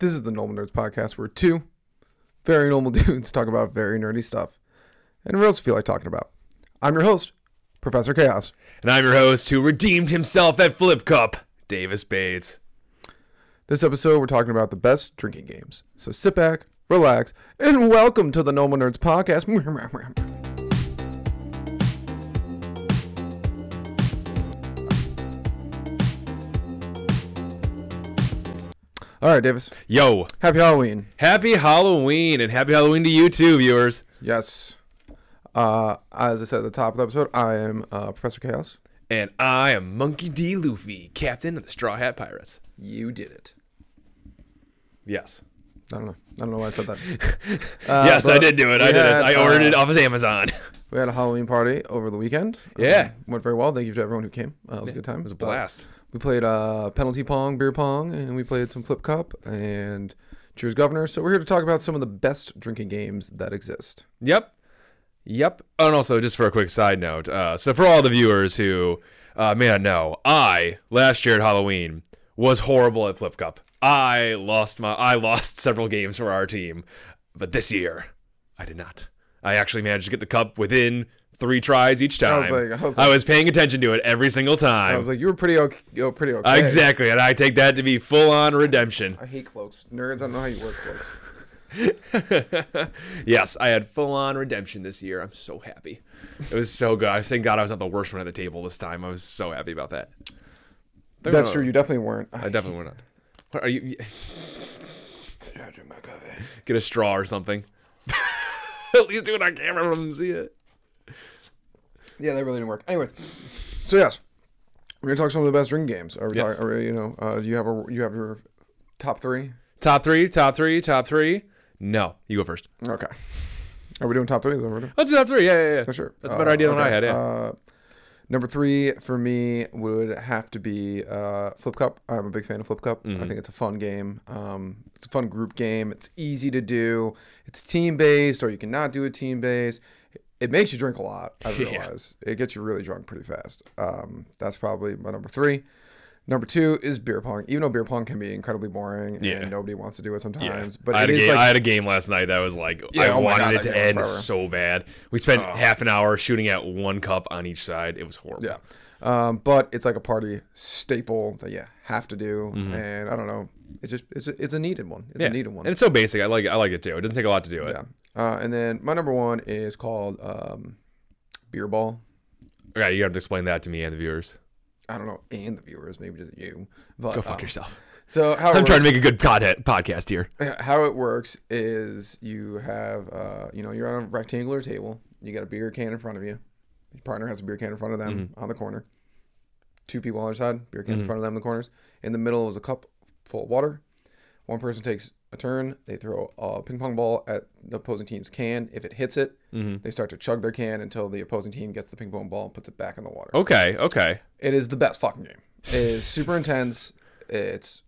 This is the Normal Nerds Podcast where two very normal dudes talk about very nerdy stuff and we also feel like talking about. I'm your host, Professor Chaos. And I'm your host who redeemed himself at Flip Cup, Davis Bates. This episode, we're talking about the best drinking games. So sit back, relax, and welcome to the Normal Nerds Podcast. All right, Davis. Yo, Happy Halloween. happy Halloween and happy Halloween to you too, viewers. Yes. Uh, as I said at the top of the episode, I am uh, Professor Chaos. And I am Monkey D. Luffy, captain of the Straw Hat Pirates. You did it. Yes. I don't know. I don't know why I said that. Uh, yes, I did do it. I did it. I ordered uh, it off of Amazon. We had a Halloween party over the weekend. Yeah. Um, went very well. Thank you to everyone who came. Uh, it was a good time. It was a blast. We played uh, penalty pong, beer pong, and we played some flip cup and cheers governor. So we're here to talk about some of the best drinking games that exist. Yep. Yep. Oh, and also, just for a quick side note, uh, so for all the viewers who uh, may not know, I last year at Halloween was horrible at Flip Cup. I lost my I lost several games for our team, but this year I did not. I actually managed to get the cup within three tries each time. I was like- I was I was paying attention to it every single time. I was like, you were pretty okay. You were pretty okay. exactly, and I take that to be full on redemption. I hate cloaks. Nerds, I don't know how you work cloaks. yes, I had full on redemption this year. I'm so happy. It was so good. I thank God I was not the worst one at the table this time. I was so happy about that. That's true. You definitely weren't. I definitely weren't. What are you? Get a straw or something. At least do it on camera for them to see it. Yeah, that really didn't work. Anyways, so yes, we're gonna talk some of the best drinking games. Are we Yes. talking, are we, you know, uh, do you have a you have your top three? Top three, top three, top three. No, you go first. Okay. Are we doing top three? Is that what we're doing? Let's do top three. Yeah, yeah, yeah. For sure. That's a better idea than I had, yeah. Uh, number three for me would have to be uh, Flip Cup. I'm a big fan of Flip Cup. Mm-hmm. I think it's a fun game. Um, it's a fun group game. It's easy to do. It's team based, or you cannot do a team based. It makes you drink a lot. I Yeah. realize it gets you really drunk pretty fast. Um, that's probably my number three. Number two is beer pong. Even though beer pong can be incredibly boring and Yeah. nobody wants to do it Yeah. sometimes, but I had, game, like I had a game last night that was like Yeah, I oh wanted God, it to end so bad. We spent half an hour shooting at one cup on each side. It was horrible. Yeah. Um, but it's like a party staple that you have to do, Mm-hmm. and I don't know. It's just it's a, it's a needed one. It's Yeah. a needed one. And it's so basic. I like it. I like it too. It doesn't take a lot to do it. yeah. Uh, and then my number one is called um, beer ball. Okay, you have to explain that to me and the viewers. I don't know, and the viewers, maybe just you. But Go fuck um, yourself. So how I'm trying to make a good podcast here. how it works is you have uh, you know you're on a rectangular table. You got a beer can in front of you. Your partner has a beer can in front of them Mm-hmm. on the corner. Two people on either side, beer can in front of them in the corners. In the middle is a cup full of water. One person takes a turn. They throw a ping pong ball at the opposing team's can. If it hits it, Mm-hmm. they start to chug their can until the opposing team gets the ping pong ball and puts it back in the water. Okay, okay. It is the best fucking game. It is super intense. It's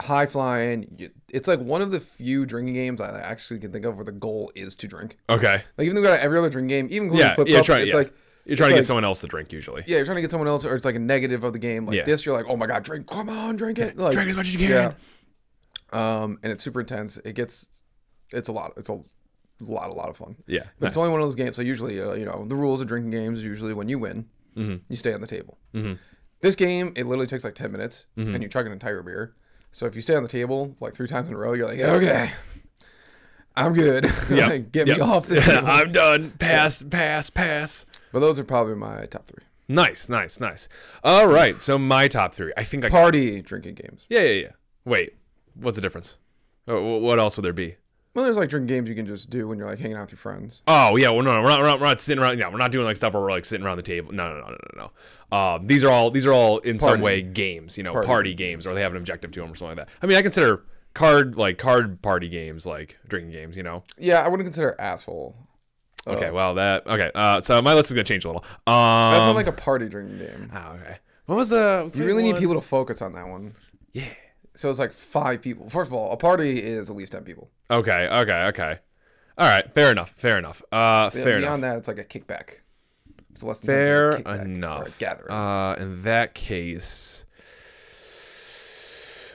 high flying. It's like one of the few drinking games I actually can think of where the goal is to drink. Okay. Like even though we got every other drinking game, even including Yeah, Flip you're Cup, it's yeah. like you're trying to like- get someone else to drink usually. yeah, you're trying to get someone else, or it's like a negative of the game. Like Yeah. this, you're like, oh my god, drink, come on, drink it, like, Drink as much as you can. Yeah. Um, and it's super intense. It gets, it's a lot. It's a lot, a lot of fun. Yeah. But it's only one of those games. So usually, uh, you know, the rules of drinking games is usually when you win, Mhm. you stay on the table. Mhm. This game, it literally takes like ten minutes, Mm-hmm. and you chug an entire beer. So if you stay on the table like three times in a row, you're like, okay, I'm good. Yeah. Get me off this. table. I'm done. Pass, pass, pass. But those are probably my top three Nice, nice, nice. All right. So my top three. I think I. party drinking games. Yeah, yeah, yeah. Wait. What's the difference? Oh, What else would there be? Well, there's like drinking games you can just do when you're like hanging out with your friends. Oh yeah, well no, no, we're not, we're not, we're not sitting around. Yeah, we're not doing like stuff where we're like sitting around the table. No, no, no, no, no, no. Um, these are all these are all in some way games, you know, Party. party. games, or they have an objective to them or something like that. I mean, I consider card like card party games like drinking games, you know. Yeah, I wouldn't consider asshole. Okay, well that okay. Uh, so my list is gonna change a little. Um, That's not like a party drinking game. oh, okay. What was the? You really need people to focus on that one. Yeah. So it's like five people. First of all, a party is at least ten people. Okay, okay, okay. All right, fair enough, fair enough. Uh, fair enough. Beyond that, it's like a kickback. It's less than Fair 10, it's like a kickback or a enough. gathering. Uh, in that case,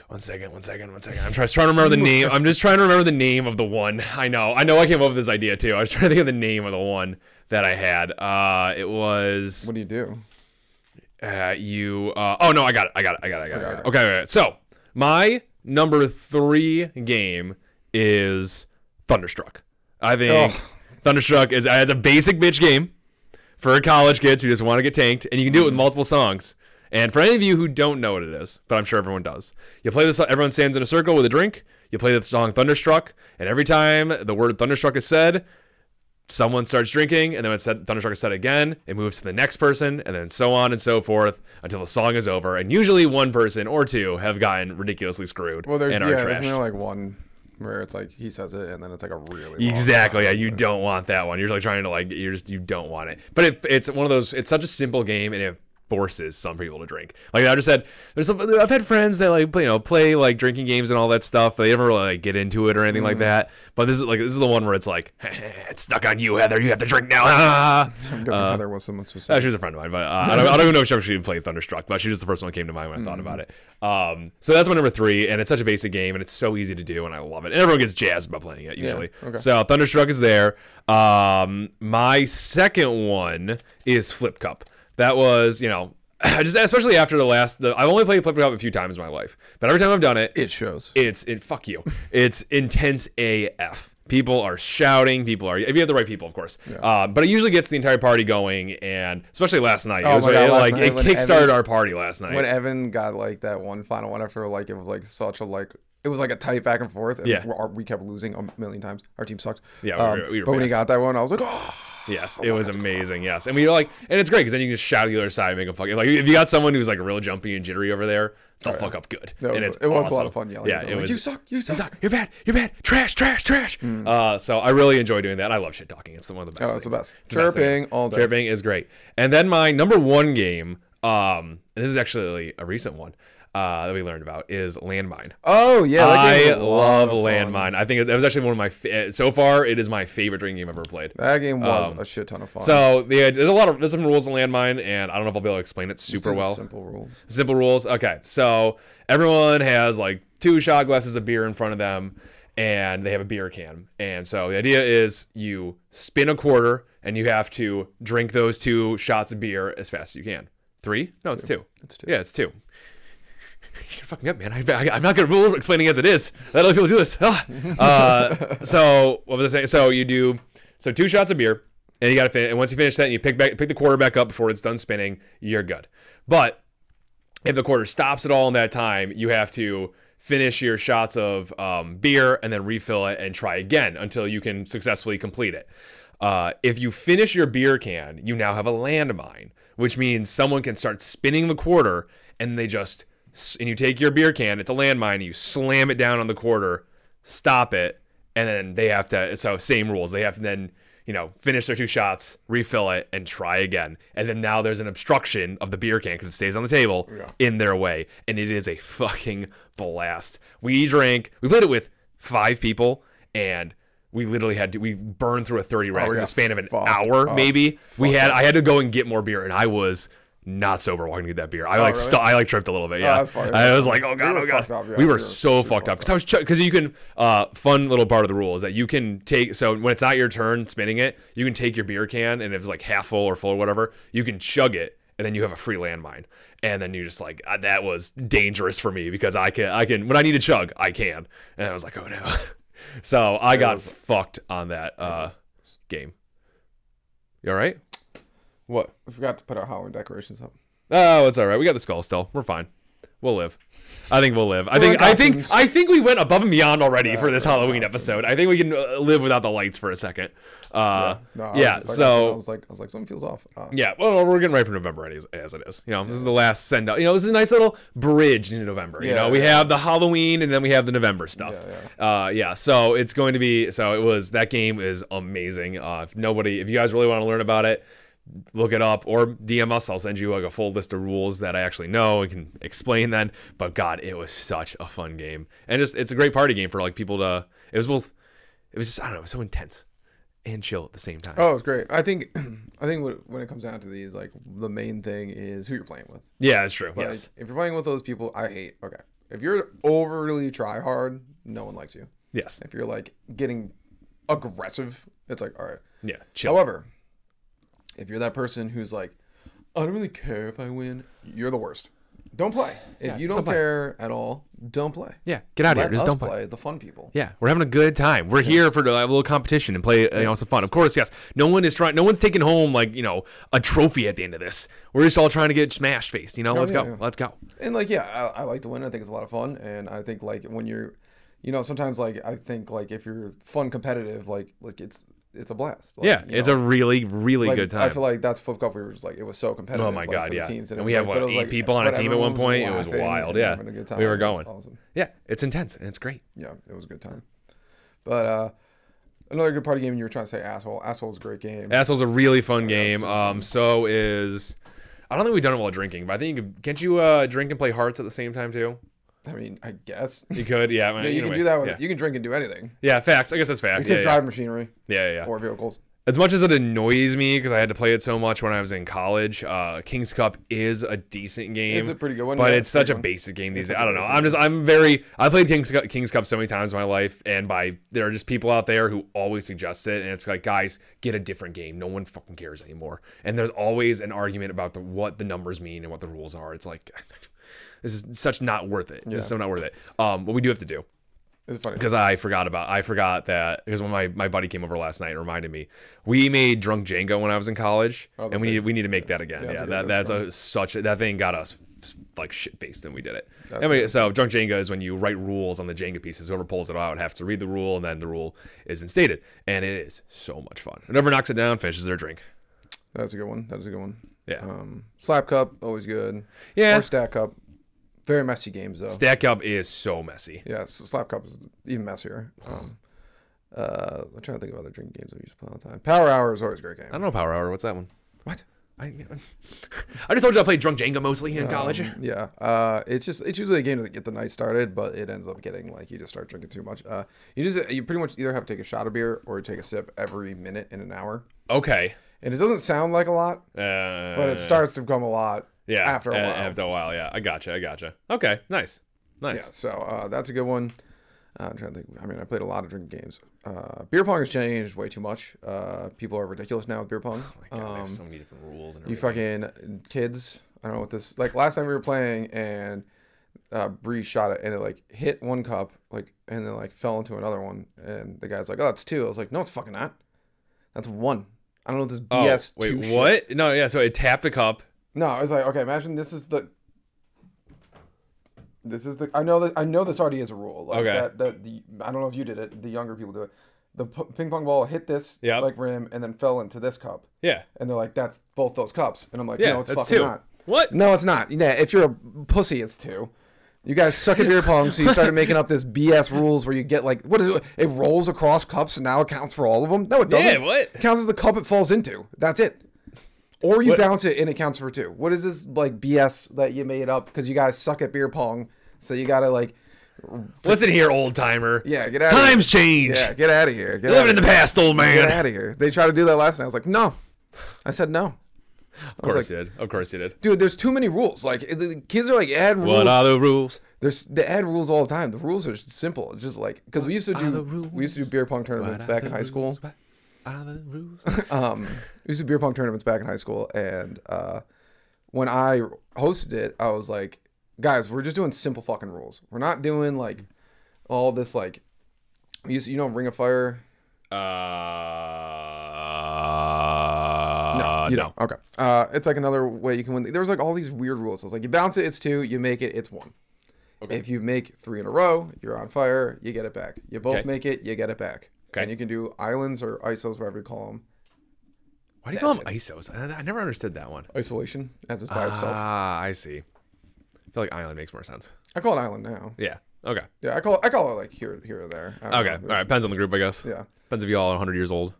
One second, one second, one second. I'm trying, trying to remember the name. I'm just trying to remember the name of the one. I know, I know. I came up with this idea too. I was trying to think of the name of the one that I had. Uh, it was What do you do? uh, you. Uh, oh no, I got it. I got it. I got it. I got it. It. Okay. Okay, okay. So my number three game is Thunderstruck. I think. Thunderstruck is it's a basic bitch game for college kids who just want to get tanked, and you can do it with multiple songs. And for any of you who don't know what it is, but I'm sure everyone does, you play this. Everyone stands in a circle with a drink. You play the song Thunderstruck, and every time the word Thunderstruck is said, someone starts drinking, and then when said, Thunderstruck is said again, it moves to the next person, and then so on and so forth until the song is over. And usually one person or two have gotten ridiculously screwed Well, there's yeah, isn't there like one where it's like he says it and then it's like a really Exactly. Yeah, you don't want that one. You're like trying to like you're just you don't want it. But it, it's one of those. It's such a simple game, and it forces some people to drink. Like I just said, there's some, I've had friends that like play, you know play like drinking games and all that stuff, but they never really like get into it or anything Mm. like that. But this is like this is the one where it's like it's stuck on you, Heather. You have to drink now. Ah. I'm guessing Heather was someone Uh, specific. she was a friend of mine, but uh, I, don't, I don't even know if she actually played Thunderstruck, but she was the first one that came to mind when I thought about it. Um, so that's my number three, and it's such a basic game, and it's so easy to do, and I love it. And everyone gets jazzed about playing it usually. okay. So Thunderstruck is there. Um, my second one is Flip Cup. That was, you know, just especially after the last. The, I've only played Flip Cup a few times in my life, but every time I've done it, it shows. it's it fuck you. It's intense AF. People are shouting. People are if you have the right people, of course. Um, but it usually gets the entire party going, and especially last night, it Oh was God, it, like night it kickstarted Evan- our party last night. when Evan got like that one final one after like it was like such a like it was like a tight back and forth. And Yeah. we, kept losing a million times. Our team sucked. Yeah, Um, we were- we were but when he got that one, I was like, oh, Yes, it was amazing. Yes, and we were like, and it's great because then you can just shout at the other side and make them fucking like if you got someone who's like real jumpy and jittery over there, they'll fuck up good. That was- and it's it was a lot of fun yelling Yeah, it like, was. "You suck, you suck." You're bad. You're bad. Trash. Trash. Trash. Uh, so I really enjoy doing that. I love shit talking. It's one of the best. Oh, it's the best. It's the best. Chirping all day. Chirping is great. And then my number one game, um, and this is actually a recent one. Uh, that we learned about is landmine. oh yeah, I game was a lot love landmine. I think that was actually one of my fa- so far. It is my favorite drinking game I've ever played. That game was a shit ton of fun. Um, So yeah, there's a lot of there's some rules in landmine, and I don't know if I'll be able to explain it super well. Simple rules. Simple rules. Okay, so everyone has like two shot glasses of beer in front of them, and they have a beer can. And so the idea is you spin a quarter, and you have to drink those two shots of beer as fast as you can. Three? No, it's two. It's two. Yeah, it's two. You're fucking up, man. I, am not gonna rule explaining as it is. Let other people do this. Ah. Uh, so what was I saying? So you do so two shots of beer, and you got to finish. And once you finish that, and you pick back pick the quarter back up before it's done spinning. You're good. But if the quarter stops at all in that time, you have to finish your shots of um, beer and then refill it and try again until you can successfully complete it. Uh, if you finish your beer can, you now have a landmine, which means someone can start spinning the quarter and they just and you take your beer can, it's a landmine, you slam it down on the quarter, stop it, and then they have to. So same rules. They have to then you know finish their two shots, refill it, and try again. And then now there's an obstruction of the beer can because it stays on the table in their way, and it is a fucking blast. We drank. We played it with five people, and we literally had to. We burned through a thirty rack in the span of an hour, Oh, maybe. We had. I had to go and get more beer, and I was. Not sober walking to get that beer. I like really? st- I like tripped a little bit. Yeah, that's funny. I was like, oh god, oh god. up, yeah. we We were so fucked up because I was because you can. Uh, fun little part of the rule is that you can take so when it's not your turn spinning it, you can take your beer can and if it's like half full or full or whatever, you can chug it and then you have a free landmine. And then you're just like uh, that was dangerous for me because I can I can when I need to chug I can and I was like oh no, so I got fucked on that uh game. You all right? What? We forgot to put our Halloween decorations up. Oh, it's all right. We got the skull still. We're fine. We'll live. I think we'll live. I think. I think. I think we went above and beyond already for this Halloween costumes. episode. I think we can uh, live without the lights for a second. Uh, No, I yeah. like- so I was like, I was like, something feels off. Uh, yeah. Well, we're getting ready for November as, as it is. You know, this is the last send out. You know, this is a nice little bridge into November. you Yeah, know, we yeah. have the Halloween and then we have the November stuff. Yeah, Uh, yeah. So it's going to be. So it was. That game is amazing. Uh, if nobody, if you guys really want to learn about it, look it up or DM us. I'll send you like a full list of rules that I actually know and can explain then. But God, it was such a fun game, and just it's a great party game for like people to. It was both. It was just I don't know, it was so intense and chill at the same time. Oh, it's great. I think, I think what- when it comes down to these, like the main thing is who you're playing with. Yeah, it's true. Like, yes. If you're playing with those people, I hate. Okay. if you're overly try hard, no one likes you. Yes. If you're like getting aggressive, it's like all right. Yeah. Chill. However, if you're that person who's like, I don't really care if I win, you're the worst. Don't play. If you just don't don't play. care at all, don't play. yeah. Get out of Let here. Just us don't play. play the fun people. Yeah, we're having a good time. We're here for to have uh, a little competition and play uh, you know some fun. Of course, yes. No one is trying. No one's taking home like you know a trophy at the end of this. We're just all trying to get smashed faced. You know, oh, let's yeah, go. yeah. Let's go. And like, yeah, I, I like to win. I think it's a lot of fun, and I think like when you're, you know, sometimes like I think like if you're fun competitive, like like it's it's a blast. Like, Yeah, it's know, a really really like, good time. I feel like that's flip cup. We were just like it was so competitive. Oh my like, god, yeah. Teams, and it we had like- what eight like- people on a team at one point. It was wild. Yeah, having a good time. we were going. Awesome. Yeah, it's intense and it's great. Yeah, it was a good time. But uh another good party game. You were trying to say asshole. Asshole is a great game. Asshole's a really fun game. so um, so is. I don't think we've done it while drinking, but I think you could, can't you uh, drink and play hearts at the same time too? I mean, I guess. You could, yeah. Yeah, you can do that with. Yeah. You can drink and do anything yeah, facts. I guess that's facts. except yeah, drive machinery yeah, yeah, or vehicles. As much as it annoys me because I had to play it so much when I was in college, uh, King's Cup is a decent game. It's a pretty good one, but it's it's such a one. basic game these days. I don't know. I'm just I'm very I played King's Cup, King's Cup so many times in my life, and by there are just people out there who always suggest it, and it's like guys get a different game. No one fucking cares anymore, and there's always an argument about the what the numbers mean and what the rules are. It's like this is such not worth it. This is so not worth it. Um, what we do have to do It's funny. because I forgot about I forgot that because when my, my buddy came over last night and reminded me we made drunk Jenga when I was in college Oh, and we need we need to make that again Yeah, yeah, that's that that's That's a such a, that thing got us like shit faced and we did it That's anyway so drunk Jenga is when you write rules on the Jenga pieces whoever pulls it out has to read the rule and then the rule is instated and it is so much fun whoever knocks it down finishes their drink That's a good one. That's a good one. yeah Um, slap cup always good. yeah Or stack cup. Very messy games though. stack up is so messy yeah, so slap cup is even messier. Um, uh, I'm trying to think of other drinking games I used to play all the time. Power Hour is always a great game. I don't know Power Hour what's that one What? I, I just told you I played drunk Jenga mostly in college Um, yeah, uh, it's just it's usually a game to get the night started, but it ends up getting like you just start drinking too much. Uh, you just you pretty much either have to take a shot of beer or take a sip every minute in an hour, okay and it doesn't sound like a lot, uh, but it starts to become a lot. Yeah. after a a- while. After a while, yeah. I gotcha. I gotcha. Okay. Nice. Nice. Yeah, so uh, that's a good one. Uh, I'm trying to think. I mean, I played a lot of drinking games. Uh, beer pong has changed way too much. Uh, people are ridiculous now with beer pong. Oh my God, um, so many different rules and you fucking kids. I don't know what this like. Last time we were playing and uh, Bree shot it and it like hit one cup like and then like fell into another one and the guy's like, oh, that's two. I was like, no, it's fucking not. That's one. I don't know what this Oh, BS. wait, two shit- what? No, yeah. So it tapped a cup. No, I was like, okay, imagine this is the. This is the. I know that I know this already is a rule. Like Okay. That, that the I don't know if you did it. The younger people do it. The p- ping pong ball hit this Yep. like rim and then fell into this cup, Yeah. and they're like, "That's both those cups," and I'm like, Yeah. "No, it's that's fucking two. not." What? No, it's not. Yeah, if you're a pussy, it's two. You guys suck at beer pong, so you started making up this BS rules where you get like, what is it? It rolls across cups and now it counts for all of them. No, it doesn't. Yeah, what? It counts as the cup it falls into. That's it. Or you What- bounce it and it counts for two. What is this like BS that you made up because you guys suck at beer pong? So you gotta like, Listen here, old timer. yeah, get out. Times of here. change. Yeah, get out of here. Get You're living in the past, old man. Get out of here. They tried to do that last night. I was like, no. I said no. Of course you did. Of course you did. Dude, there's too many rules. Like the kids are like adding rules. What are the rules? There's they add rules all the time. The rules are simple. It's just like because we used to do we used to do beer pong tournaments back in high school. rules? What rules? Um, we used to beer pong tournaments back in high school, and uh, when I hosted it, I was like, guys, we're just doing simple fucking rules. We're not doing like all this like to, you know Ring of Fire. Uh, you no. don't. Okay. Uh, it's like another way you can win. There was like all these weird rules. It's like you bounce it, it's two. You make it, it's one. Okay. If you make three in a row, you're on fire. You get it back. You both Okay. make it, you get it back. Okay. And you can do islands or isos, whatever you call them. Why do you call That's them ISOs? I, I never understood that one. Isolation, as it's by itself. Ah, I see. I feel like island makes more sense. I call it island now. Yeah. Okay. Yeah, I call it, I call it like here, here or there. I don't Okay. know. All right. Depends on the group, I guess. Yeah. Depends if you all are 100 years old.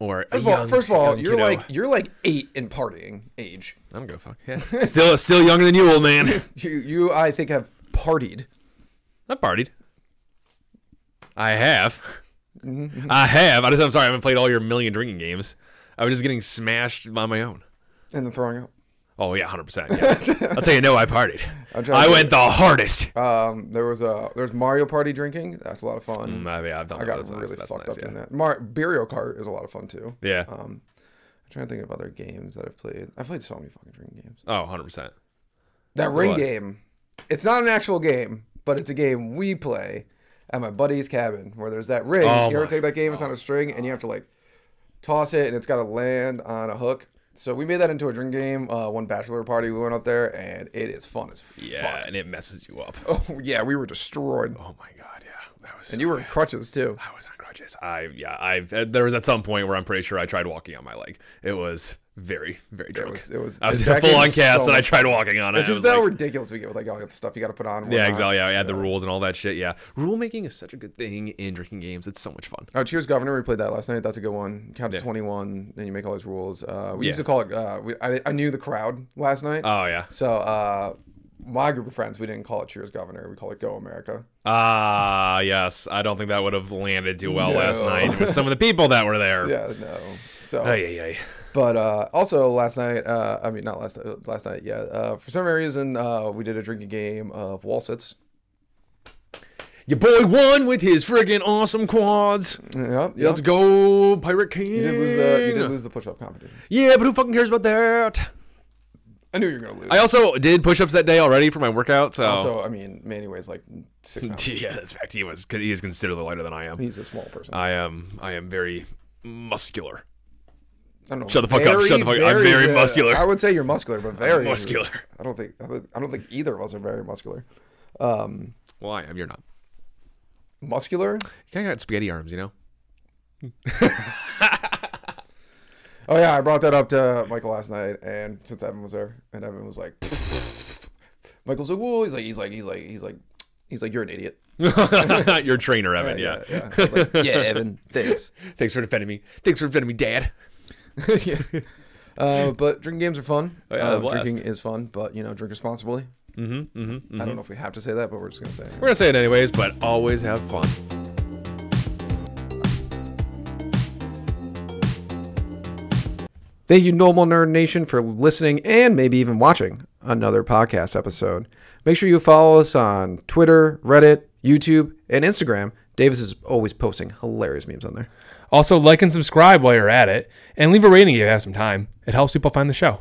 Or a First of all, young- first of all, young you're kiddo. like you're like eight in partying age. I don't give a fuck. Yeah. still, still younger than you, old man. You, you I think have partied. I partied. I have. Mm-hmm, I have. I just, I'm sorry, I haven't played all your million drinking games. I was just getting smashed on my own. And then throwing up. Oh yeah, hundred percent. I'll tell you, no, I partied. I went the hardest. Um, there was a there's Mario Party drinking. That's a lot of fun. Mm, yeah, I've done I got nice. really That's fucked nice, up yeah. in that. Mar- Mario Kart is a lot of fun too. Yeah. Um, I'm trying to think of other games that I've played. I've played so many fucking drinking games. Oh, 100 percent. That ring What? game, it's not an actual game, but it's a game we play at my buddy's cabin where there's that ring. Oh you ever take that game? It's on a string and you have to like toss it and it's got to land on a hook. So we made that into a drink game. Uh, one bachelor party we went up there and it is fun as Yeah, fuck. and it messes you up. Oh yeah, we were destroyed. Oh my god, yeah, that was. And you were in crutches too. I was on crutches. I yeah. I there was at some point where I'm pretty sure I tried walking on my leg. It was very very It drunk. was. It was. I was full on cast so and I tried walking on it. It's just how like- ridiculous we get with like all the stuff you got to put on. yeah, exactly. Yeah, I had the rules and all that shit. Yeah, rule making is such a good thing in drinking games. It's so much fun. Oh, Cheers Governor, we played that last night. That's a good one. Count to Yeah. 21, then you make all these rules. Uh, we used to call it, uh, we, I, I knew the crowd last night. Oh yeah. so uh, my group of friends, we didn't call it Cheers Governor. We call it Go America. Ah yes. I don't think that would have landed too well last night with some of the people that were there. Yeah, no. So, Ay, ay, ay. but uh, also last night, uh, I mean, not last night, last night, yeah. Uh, for some reason, uh, we did a drinking game of wall sits. Your boy won with his friggin' awesome quads. Yeah, yeah. Let's go, Pirate King. You did lose the, you did lose the push up competition. Yeah, but who fucking cares about that? I knew you were going to lose. I also did push-ups that day already for my workout, so also, I mean, Manny weighs like six pounds. yeah, that's fact. He was he is considerably lighter than I am. He's a small person. I am I am very muscular. I don't know. Shut the fuck up, shut the fuck up. I'm very uh, muscular. I would say you're muscular, but very muscular. I don't think I don't- I don't think either of us are very muscular. Um, Well, I am. You're not. muscular? You kind of got spaghetti arms, you know. Oh yeah, I brought that up to Michael last night, and since Evan was there, and Evan was like, Michael's like, whoa, he's like, he's like, he's like, he's like, he's like, you're an idiot. Not your trainer, Evan. Yeah. yeah. I was like, yeah, Evan, thanks. Thanks for defending me. Thanks for defending me, Dad. yeah. Uh, but drinking games are fun. Oh, yeah, uh, drinking is fun, but you know, drink responsibly. Mm-hmm. Mm-hmm. I don't know if we have to say that, but we're just gonna say it. We're gonna say it anyways, but always have fun. Thank you, Normal Nerd Nation, for listening and maybe even watching another podcast episode. Make sure you follow us on Twitter, Reddit, YouTube, and Instagram. Davis is always posting hilarious memes on there. Also, like and subscribe while you're at it, and leave a rating if you have some time. It helps people find the show.